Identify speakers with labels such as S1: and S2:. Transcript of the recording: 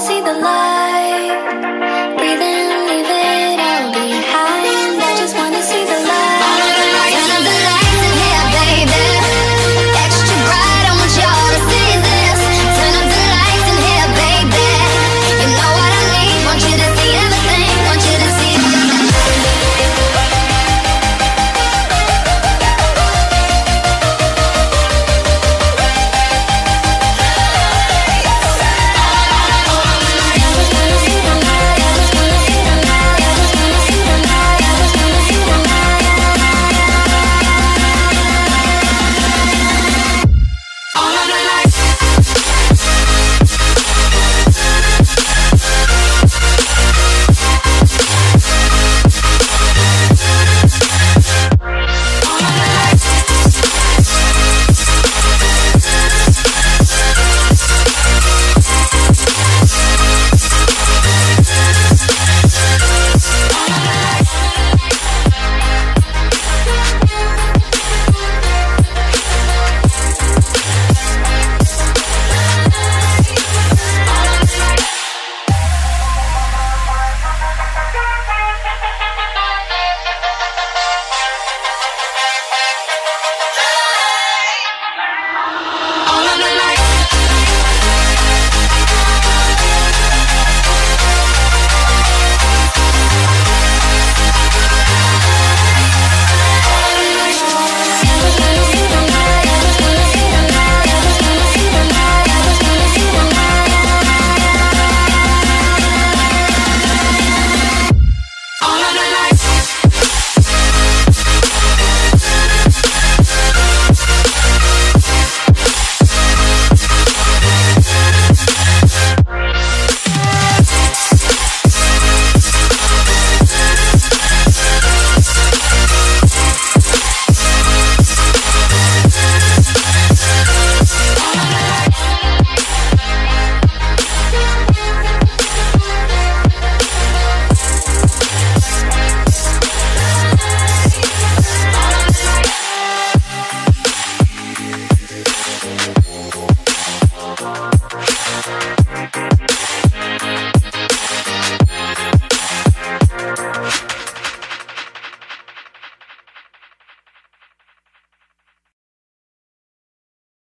S1: see the light.